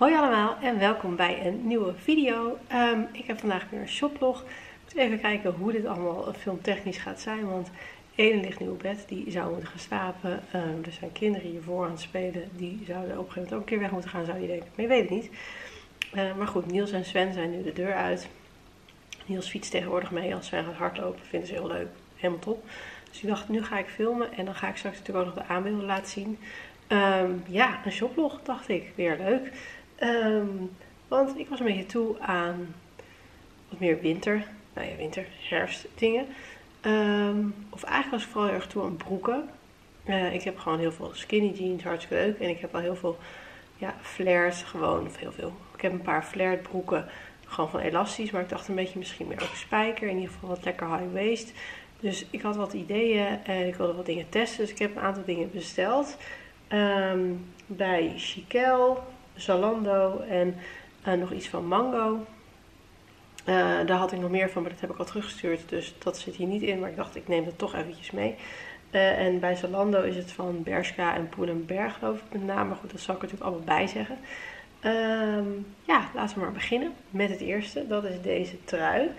Hoi allemaal en welkom bij een nieuwe video. Um, ik heb vandaag weer een shoplog. Moet even kijken hoe dit allemaal filmtechnisch gaat zijn. Want Eden ligt nu op bed, die zou moeten gaan slapen. Um, er zijn kinderen hiervoor aan het spelen. Die zouden op een gegeven moment ook een keer weg moeten gaan, zou je denken. Maar je weet het niet. Uh, maar goed, Niels en Sven zijn nu de deur uit. Niels fietst tegenwoordig mee als Sven gaat hardlopen. Vinden ze heel leuk. Helemaal top. Dus ik dacht, nu ga ik filmen en dan ga ik straks natuurlijk ook nog de aanbeelden laten zien. Ja, een shoplog dacht ik. Weer leuk. Um, want ik was een beetje toe aan wat meer winter, nou ja, winter, herfst dingen. Um, of eigenlijk was ik vooral erg toe aan broeken. Uh, ik heb gewoon heel veel skinny jeans, hartstikke leuk. En ik heb al heel veel ja, flares, gewoon, of heel veel. Ik heb een paar flared broeken, gewoon van elastisch. Maar ik dacht een beetje misschien meer ook spijker. In ieder geval wat lekker high waist. Dus ik had wat ideeën en ik wilde wat dingen testen. Dus ik heb een aantal dingen besteld. Um, bij Chiquel, Zalando en uh, nog iets van Mango. Uh, daar had ik nog meer van, maar dat heb ik al teruggestuurd. Dus dat zit hier niet in. Maar ik dacht, ik neem dat toch eventjes mee. Uh, en bij Zalando is het van Bershka en Poelenberg, geloof ik met name. Maar goed, dat zal ik er natuurlijk allemaal bij zeggen. Um, ja, laten we maar beginnen met het eerste. Dat is deze trui.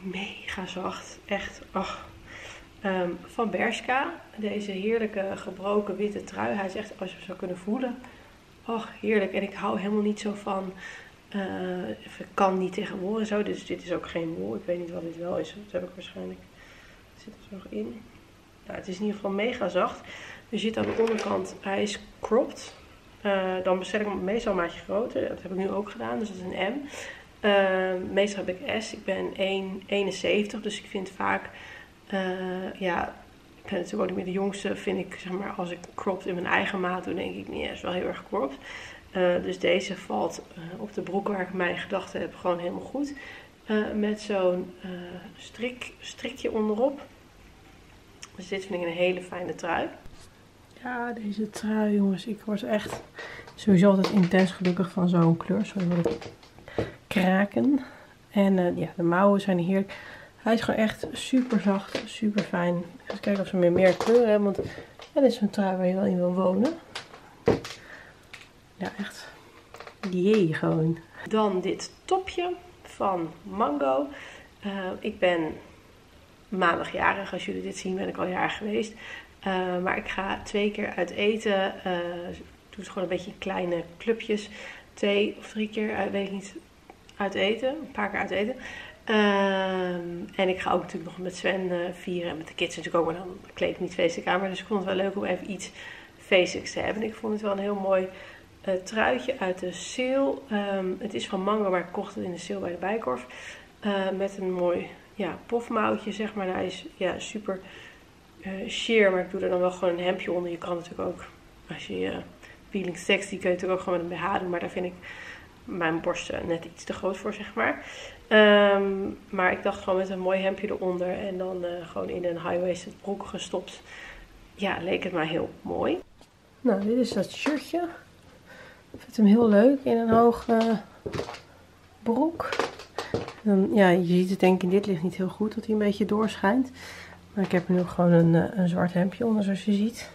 Mega zacht. Echt, ach. Um, van Bershka. Deze heerlijke gebroken witte trui. Hij zegt, als je hem zou kunnen voelen Och, heerlijk. En ik hou helemaal niet zo van. Ik kan niet tegen wol en zo. Dus dit is ook geen wol. Ik weet niet wat dit wel is. Dat heb ik waarschijnlijk. Zit er nog in. Nou, het is in ieder geval mega zacht. Je ziet aan de onderkant, hij is cropped. Uh, dan bestel ik hem meestal een maatje groter. Dat heb ik nu ook gedaan. Dus dat is een M. Uh, meestal heb ik S. Ik ben 1,71. Dus ik vind vaak. ja, ben natuurlijk ook niet meer de jongste, vind ik, zeg maar, als ik cropped in mijn eigen maat doe, denk ik, nee, is wel heel erg cropped. Uh, dus deze valt uh, op de broek waar ik mijn gedachten heb gewoon helemaal goed. Uh, met zo'n strik, strikje onderop. Dus dit vind ik een hele fijne trui. Ja, deze trui, jongens, ik word echt sowieso altijd intens gelukkig van zo'n kleur. Zo wat kraken. En ja, de mouwen zijn heerlijk. Hij is gewoon echt super zacht, super fijn. Even kijken of ze meer, kleuren hebben, want dit is een trui waar je wel in wil wonen. Ja, echt. Jee, gewoon. Dan dit topje van Mango. Uh, ik ben maandag jarig. Als jullie dit zien ben ik al jarig geweest. Uh, maar ik ga twee keer uit eten. Uh, doe het gewoon een beetje kleine clubjes. Twee of drie keer, weet ik niet, uit eten. Een paar keer uit eten. Um, en ik ga ook natuurlijk nog met Sven uh, vieren. En met de kids natuurlijk ook. Maar dan kleed ik niet feestelijk aan. Dus ik vond het wel leuk om even iets feestelijks te hebben. En ik vond het wel een heel mooi uh, truitje uit de sale. Um, het is van Mango, maar ik kocht het in de sale bij de Bijkorf. Uh, met een mooi ja, pofmouwtje, zeg maar. hij is ja, super sheer. Maar ik doe er dan wel gewoon een hemdje onder. Je kan natuurlijk ook, als je je feeling sexy, kun je natuurlijk ook gewoon met een BH doen. Maar daar vind ik mijn borsten net iets te groot voor, zeg maar. Um, maar ik dacht gewoon met een mooi hemdje eronder en dan uh, gewoon in een high-waisted broek gestopt. Ja, leek het mij heel mooi. Nou, dit is dat shirtje. Ik vind hem heel leuk in een hoge broek. Dan, ja, je ziet het denk ik in dit licht niet heel goed dat hij een beetje doorschijnt. Maar ik heb nu gewoon een, eh, een zwart hemdje onder zoals je ziet.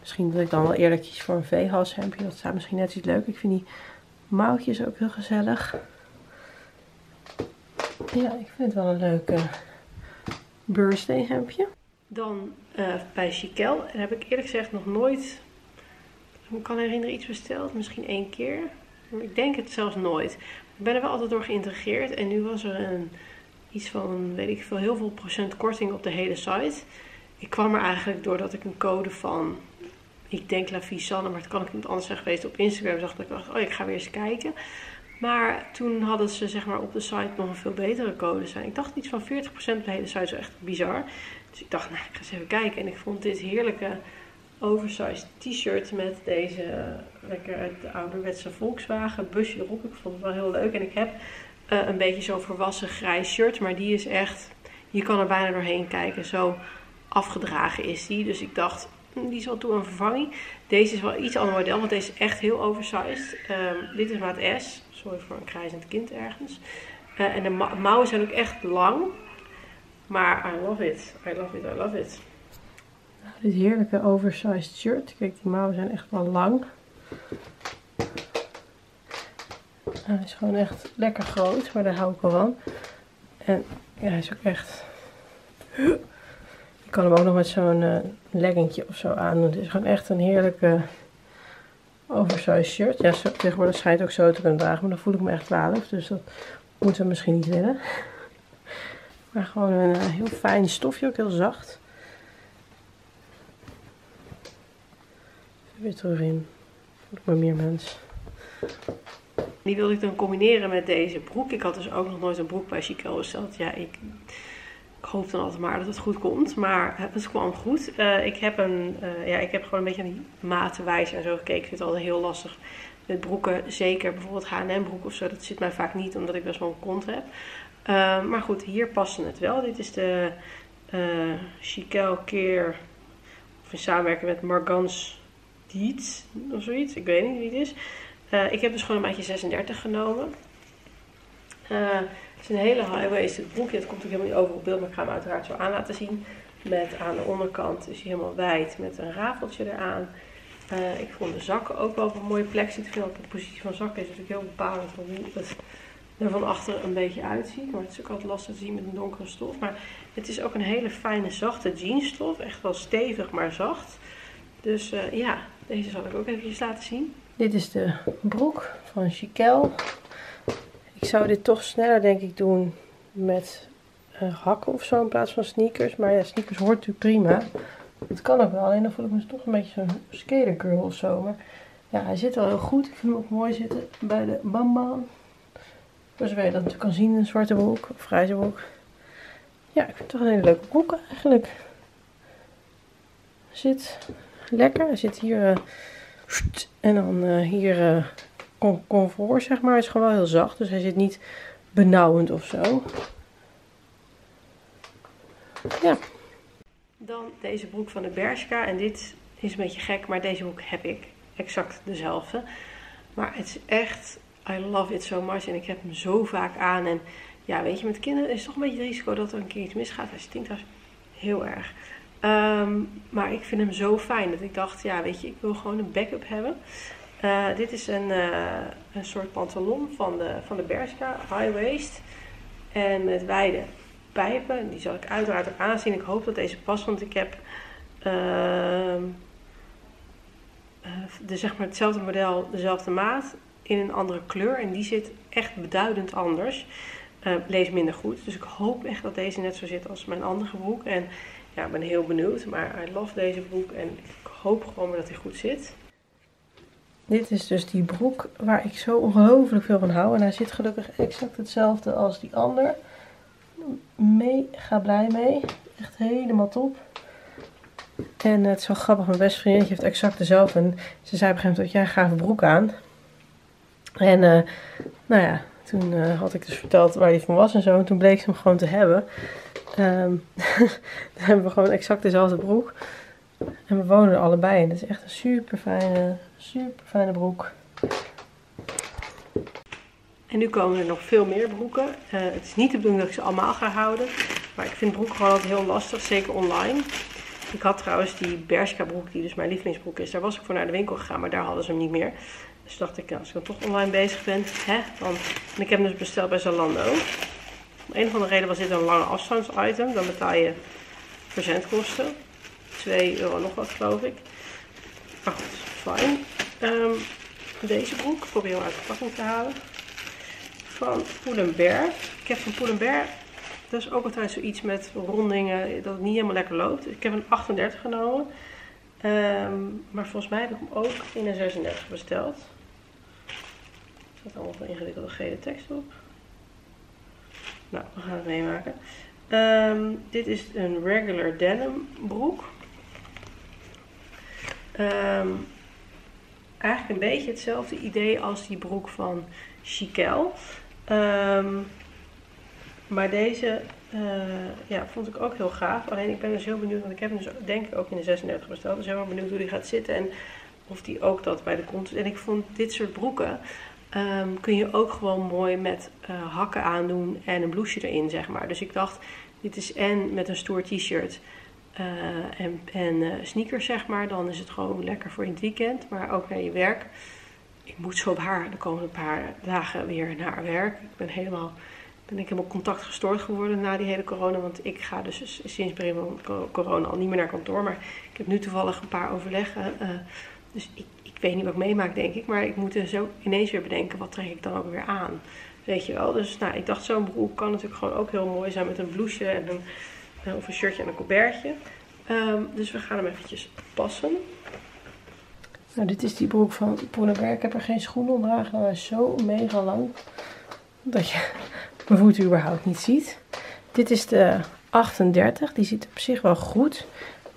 Misschien dat ik dan wel kies voor een V-hals hemdje. Dat staat misschien net iets leuk. Ik vind die mouwtjes ook heel gezellig. Ja, ik vind het wel een leuk birthday hemdje. Dan uh, bij Chiquel. Daar heb ik eerlijk gezegd nog nooit, ik kan herinneren, iets besteld. Misschien één keer. Ik denk het zelfs nooit. Ik ben er wel altijd door geïntegreerd. En nu was er een, iets van, weet ik veel, heel veel procent korting op de hele site. Ik kwam er eigenlijk doordat ik een code van, ik denk La Vie Sanne, maar het kan ook niet anders zijn geweest, op Instagram zag. Dat ik dacht, oh ik ga weer eens kijken. Maar toen hadden ze zeg maar, op de site nog een veel betere code zijn. Ik dacht iets van 40% op de hele site, zo echt bizar. Dus ik dacht, nou, ik ga eens even kijken. En ik vond dit heerlijke oversized t-shirt met deze lekker uit de ouderwetse Volkswagen busje erop. Ik vond het wel heel leuk. En ik heb uh, een beetje zo'n volwassen grijs shirt, maar die is echt, je kan er bijna doorheen kijken. Zo afgedragen is die. Dus ik dacht, hm, die is wel toe een vervanging. Deze is wel iets ander model, want deze is echt heel oversized. Um, dit is maat S. Sorry voor een krijzend kind ergens. Uh, en de mouwen zijn ook echt lang. Maar I love it. I love it, I love it. Nou, dit heerlijke oversized shirt. Kijk, die mouwen zijn echt wel lang. hij is gewoon echt lekker groot, maar daar hou ik wel van. En ja, hij is ook echt... Je kan hem ook nog met zo'n uh, of zo aandoen. Het is gewoon echt een heerlijke oversized shirt. Ja, zo, tegenwoordig schijnt ook zo te kunnen dragen, maar dan voel ik me echt 12. Dus dat moeten we misschien niet willen. Maar gewoon een uh, heel fijn stofje, ook heel zacht. Weer terug in. Voel ik maar meer mens. Die wilde ik dan combineren met deze broek. Ik had dus ook nog nooit een broek bij Chico besteld. Ja, ik, ik hoop dan altijd maar dat het goed komt. Maar het kwam goed. Uh, ik, heb een, uh, ja, ik heb gewoon een beetje aan die matenwijze en zo gekeken. Ik vind het altijd heel lastig met broeken. Zeker bijvoorbeeld H&M broek of zo. Dat zit mij vaak niet omdat ik best wel een kont heb. Uh, maar goed, hier passen het wel. Dit is de Chiquel Keer. Of in samenwerking met Margans Dietz of zoiets. Ik weet niet wie het is. Ik heb dus gewoon een maatje 36 genomen. Uh, het is een hele high-waisted broekje. Het komt ook helemaal niet over op beeld, maar ik ga hem uiteraard zo aan laten zien. Met aan de onderkant hij helemaal wijd met een rafeltje eraan. Uh, ik vond de zakken ook wel op een mooie plek zitten. Ik vind dat de positie van zakken is natuurlijk heel bepalend voor hoe het er van achter een beetje uitziet. Maar het is ook altijd lastig te zien met een donkere stof. Maar het is ook een hele fijne, zachte jeansstof. Echt wel stevig, maar zacht. Dus ja, deze zal ik ook even laten zien. Dit is de broek van Chiquel. Ik zou dit toch sneller denk ik doen met uh, hakken of zo in plaats van sneakers. Maar ja, sneakers hoort natuurlijk prima. Dat kan ook wel, alleen dan voel ik me toch een beetje zo'n skatergirl of zo. Maar ja, hij zit wel heel goed. Ik vind hem ook mooi zitten bij de Bam Voor zover je dat natuurlijk kan zien een zwarte broek of grijze broek. Ja, ik vind het toch een hele leuke broek eigenlijk. Zit lekker. Hij zit hier... Uh, en dan uh, hier comfort, zeg maar, is gewoon wel heel zacht. Dus hij zit niet benauwend of zo. Ja. Dan deze broek van de Bershka. En dit is een beetje gek, maar deze broek heb ik. Exact dezelfde. Maar het is echt, I love it so much. En ik heb hem zo vaak aan. En ja, weet je, met kinderen is toch een beetje het risico dat er een keer iets misgaat. Hij stinkt trouwens heel erg. Um, maar ik vind hem zo fijn dat ik dacht, ja, weet je, ik wil gewoon een backup hebben. Uh, dit is een, uh, een soort pantalon van de, van de Bershka, high waist. En met wijde pijpen. Die zal ik uiteraard ook aanzien. Ik hoop dat deze past, want ik heb uh, de, zeg maar hetzelfde model, dezelfde maat, in een andere kleur. En die zit echt beduidend anders. lees minder goed. Dus ik hoop echt dat deze net zo zit als mijn andere broek. En ja, ik ben heel benieuwd. Maar I love deze broek en ik hoop gewoon dat hij goed zit. Dit is dus die broek waar ik zo ongelooflijk veel van hou. En hij zit gelukkig exact hetzelfde als die ander. Mega blij mee. Echt helemaal top. En het is wel grappig, mijn beste vriendje heeft exact dezelfde. Ze zei op een gegeven moment, jij gave broek aan. En uh, nou ja, toen uh, had ik dus verteld waar hij van was en zo. En toen bleek ze hem gewoon te hebben. Dan hebben we gewoon exact dezelfde broek. En we wonen er allebei. En het is echt een super fijne, super fijne broek. En nu komen er nog veel meer broeken. Uh, het is niet de bedoeling dat ik ze allemaal ga houden. Maar ik vind broeken gewoon altijd heel lastig, zeker online. Ik had trouwens die Bershka broek, die dus mijn lievelingsbroek is. Daar was ik voor naar de winkel gegaan, maar daar hadden ze hem niet meer. Dus dacht ik, nou, als ik dan toch online bezig ben, hè, dan... En ik heb hem dus besteld bij Zalando. Om een of andere reden was dit een lange afstandsitem. Dan betaal je verzendkosten. 2 euro nog wat geloof ik. Maar goed, fijn. Um, deze broek, probeer hem uit de pakking te halen. Van Poelenberg. Ik heb van Poelenberg, dat is ook altijd zoiets met rondingen, dat het niet helemaal lekker loopt. Ik heb een 38 genomen. Um, maar volgens mij heb ik hem ook in een 36 besteld. Er staat allemaal van ingewikkelde gele tekst op. Nou, we gaan het meemaken. Um, dit is een regular denim broek. Um, eigenlijk een beetje hetzelfde idee als die broek van Chiquel. Um, maar deze uh, ja, vond ik ook heel gaaf. Alleen ik ben dus heel benieuwd, want ik heb hem dus denk ik ook in de 36 besteld. Dus helemaal benieuwd hoe die gaat zitten en of die ook dat bij de kont. En ik vond dit soort broeken um, kun je ook gewoon mooi met uh, hakken aandoen en een blouseje erin, zeg maar. Dus ik dacht, dit is en met een stoer t-shirt uh, en, en uh, sneakers, zeg maar. Dan is het gewoon lekker voor in het weekend, maar ook naar je werk. ik moet zo op haar de komende paar dagen weer naar werk. Ik ben helemaal, ben ik helemaal contact gestoord geworden na die hele corona. Want ik ga dus sinds begin van corona al niet meer naar kantoor. Maar ik heb nu toevallig een paar overleggen. Uh, dus ik, ik weet niet wat ik meemaak, denk ik. Maar ik moet zo ineens weer bedenken, wat trek ik dan ook weer aan? Weet je wel? Dus nou, ik dacht, zo'n broek kan natuurlijk gewoon ook heel mooi zijn met een blouseje en een, eh, of een shirtje en een colbertje. Um, dus we gaan hem eventjes passen. Nou, dit is die broek van Poulain Ik heb er geen schoenen onder aan Hij is zo mega lang dat je mijn voeten überhaupt niet ziet. Dit is de 38. Die ziet op zich wel goed.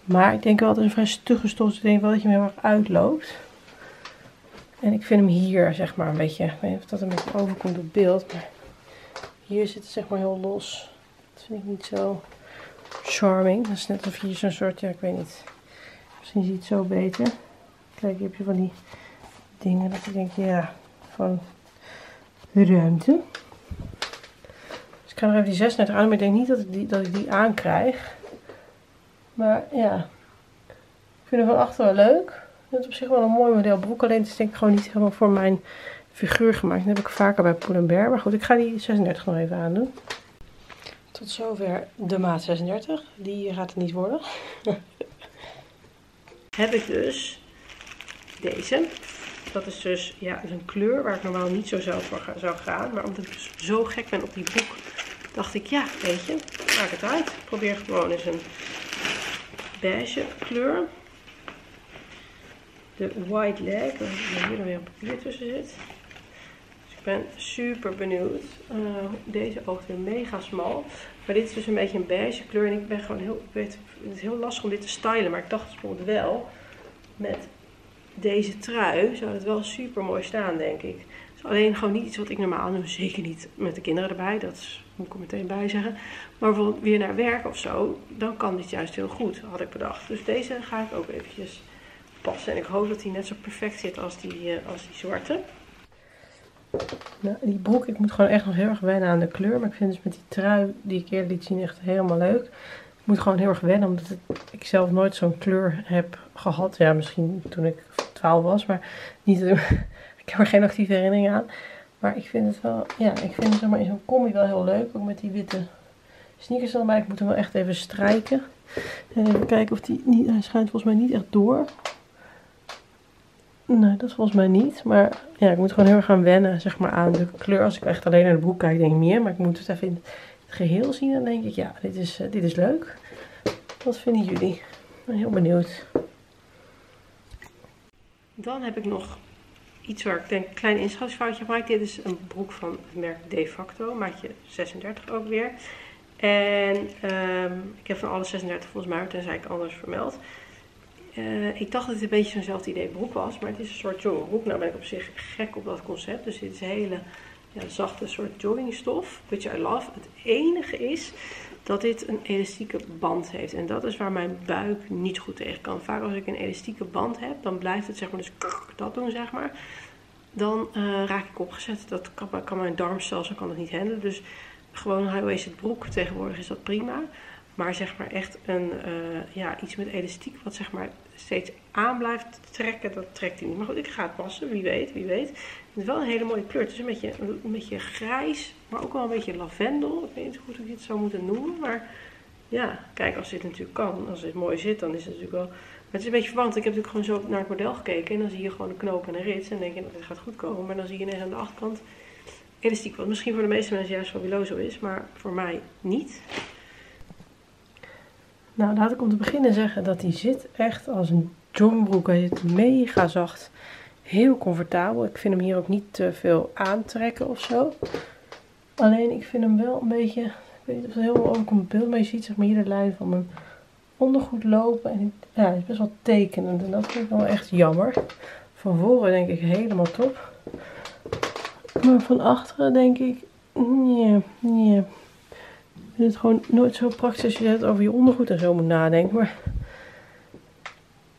Maar ik denk wel dat het een vrij stugge stof Ik denk wel dat je hem erg uitloopt. En ik vind hem hier, zeg maar, een beetje... Ik weet niet of dat een beetje overkomt op beeld. Maar hier zit het zeg maar heel los. Dat vind ik niet zo charming. Dat is net alsof hier zo'n soort... Ja, ik weet niet. Misschien zie je het zo beter. Kijk, hier heb je van die dingen dat ik denk, ja, van ruimte. Dus ik ga nog even die 36 aan, maar ik denk niet dat ik die, dat ik die aankrijg. Maar ja, ik vind hem van achter wel leuk. Het is op zich wel een mooi model broek, alleen het is denk ik gewoon niet helemaal voor mijn figuur gemaakt. Dat heb ik vaker bij Pull&Bear. Maar goed, ik ga die 36 nog even aandoen. Tot zover de maat 36. Die gaat het niet worden. heb ik dus deze. Dat is dus ja, een kleur waar ik normaal niet zo zelf voor zou gaan. Maar omdat ik dus zo gek ben op die broek, dacht ik, ja, weet je, maak het uit. Ik probeer gewoon eens een beige kleur. De white leg, waar hier dan weer een papier tussen zit. Dus ik ben super benieuwd. Uh, deze oogt weer mega smal. Maar dit is dus een beetje een beige kleur. En ik ben gewoon heel, het is heel lastig om dit te stylen. Maar ik dacht bijvoorbeeld wel met deze trui zou het wel super mooi staan, denk ik. is alleen gewoon niet iets wat ik normaal doe. Zeker niet met de kinderen erbij. Dat moet ik er meteen bij zeggen. Maar bijvoorbeeld weer naar werk of zo. Dan kan dit juist heel goed, had ik bedacht. Dus deze ga ik ook eventjes passen. En ik hoop dat hij net zo perfect zit als die, uh, als die zwarte. Nou, die broek, ik moet gewoon echt nog heel erg wennen aan de kleur. Maar ik vind dus met die trui die ik eerder liet zien echt helemaal leuk moet gewoon heel erg wennen, omdat ik zelf nooit zo'n kleur heb gehad. Ja, misschien toen ik 12 was, maar niet, ik heb er geen actieve herinnering aan. Maar ik vind het wel, ja, ik vind het maar, in zo'n combi wel heel leuk. Ook met die witte sneakers erbij. Ik moet hem wel echt even strijken. En even kijken of die niet, hij schijnt volgens mij niet echt door. Nee, dat volgens mij niet. Maar ja, ik moet gewoon heel erg gaan wennen zeg maar, aan de kleur. Als ik echt alleen naar de boek kijk, denk ik meer. Maar ik moet het even in geheel zien, dan denk ik, ja, dit is, uh, dit is leuk. Wat vinden jullie? Ik ben heel benieuwd. Dan heb ik nog iets waar ik denk een klein inschattingsfoutje gemaakt. Dit is een broek van het merk De Facto, maatje 36 ook weer. En um, ik heb van alle 36 volgens mij, tenzij ik anders vermeld. Uh, ik dacht dat het een beetje zo'nzelfde idee broek was, maar het is een soort joggingbroek. Nou ben ik op zich gek op dat concept, dus dit is een hele ja, zachte soort joggingstof, which I love. Het enige is dat dit een elastieke band heeft. En dat is waar mijn buik niet goed tegen kan. Vaak als ik een elastieke band heb, dan blijft het zeg maar dus dat doen zeg maar. Dan uh, raak ik opgezet. Dat kan, kan mijn darmstelsel kan het niet handelen. Dus gewoon high-waisted broek tegenwoordig is dat prima. Maar zeg maar echt een, uh, ja, iets met elastiek wat zeg maar steeds aan blijft trekken, dat trekt hij niet. Maar goed, ik ga het passen, wie weet, wie weet. Het is wel een hele mooie kleur. Het is een beetje, een grijs, maar ook wel een beetje lavendel. Ik weet niet goed hoe ik het zou moeten noemen, maar ja, kijk, als dit natuurlijk kan, als dit mooi zit, dan is het natuurlijk wel... Maar het is een beetje verwant. Ik heb natuurlijk gewoon zo naar het model gekeken en dan zie je gewoon een knoop en een rits. En denk je, dat dit gaat goed komen. Maar dan zie je ineens aan de achterkant elastiek. Wat misschien voor de meeste mensen juist fabuloso is, maar voor mij niet. Nou, laat ik om te beginnen zeggen dat die zit echt als een joggingbroek. Hij zit mega zacht. Heel comfortabel. Ik vind hem hier ook niet te veel aantrekken of zo. Alleen ik vind hem wel een beetje, ik weet niet of het helemaal overkomt beeld, maar je ziet zeg maar hier de lijn van mijn ondergoed lopen. En ja, het is best wel tekenend en dat vind ik wel echt jammer. Van voren denk ik helemaal top. Maar van achteren denk ik, nee, nee vind het gewoon nooit zo praktisch als je het over je ondergoed en zo moet nadenken. Maar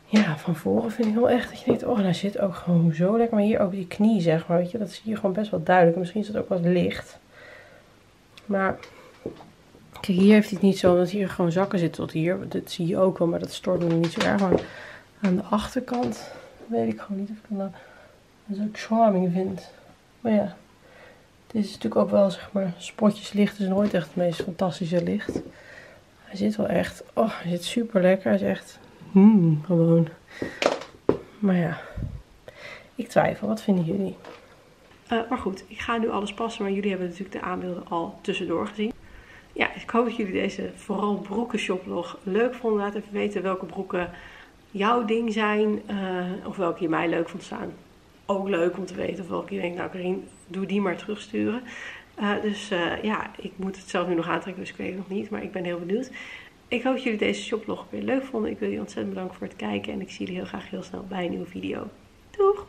ja, van voren vind ik wel echt dat je denkt, oh, nou zit ook gewoon zo lekker. Maar hier ook die knie, zeg maar, weet je, dat zie je gewoon best wel duidelijk. misschien is het ook wat licht. Maar kijk, hier heeft hij het niet zo, dat hier gewoon zakken zitten tot hier. Dat zie je ook wel, maar dat stoort me niet zo erg. Aan de achterkant weet ik gewoon niet of ik dan zo charming vind. Maar ja, dit is natuurlijk ook wel zeg maar spotjes licht. is nooit echt het meest fantastische licht. Hij zit wel echt, oh hij zit super lekker. Hij is echt, hmm, gewoon. Maar ja, ik twijfel. Wat vinden jullie? Uh, maar goed, ik ga nu alles passen. Maar jullie hebben natuurlijk de aanbeelden al tussendoor gezien. Ja, ik hoop dat jullie deze vooral broeken shoplog leuk vonden. Laat even weten welke broeken jouw ding zijn. Uh, of welke je mij leuk vond staan. Ook leuk om te weten of welke je denkt, nou Karin, doe die maar terugsturen. Uh, dus ja, ik moet het zelf nu nog aantrekken, dus ik weet het nog niet. Maar ik ben heel benieuwd. Ik hoop dat jullie deze shoplog weer leuk vonden. Ik wil jullie ontzettend bedanken voor het kijken. En ik zie jullie heel graag heel snel bij een nieuwe video. Doeg!